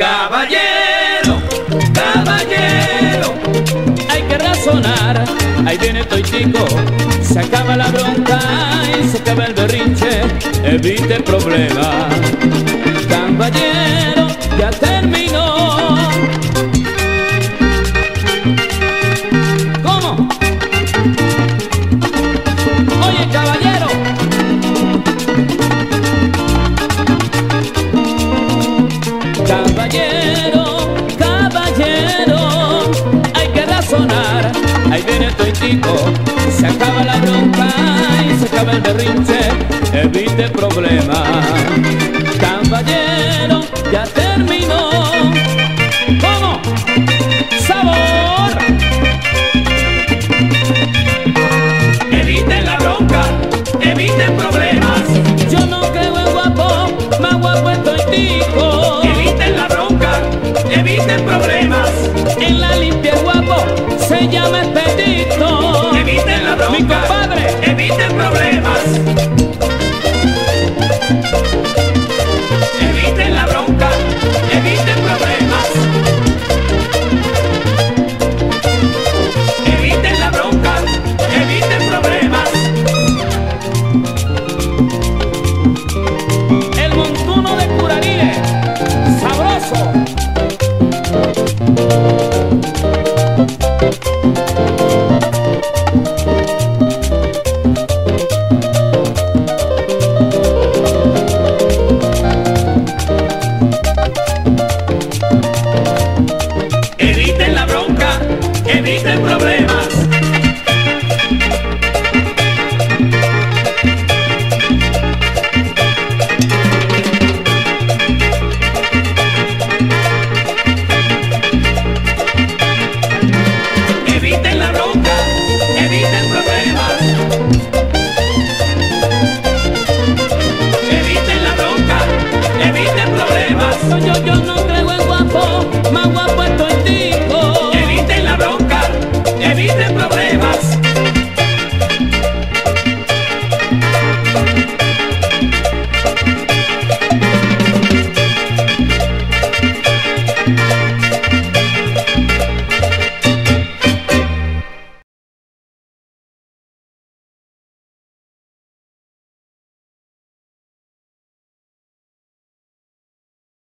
Caballero, caballero, hay que razonar. Ahí viene Toitico, se acaba la bronca y se acaba el berrinche, evite problemas. Caballero, tico Se acaba la bronca y se acaba el berrinche. Evite problemas. Caballero, ya terminó. ¡Vamos! ¡Sabor! Eviten la bronca, eviten problemas. Yo no creo en guapo, más guapo estoy tico Eviten la bronca, eviten problemas. En la limpia guapo se llama esperanza Think about sueño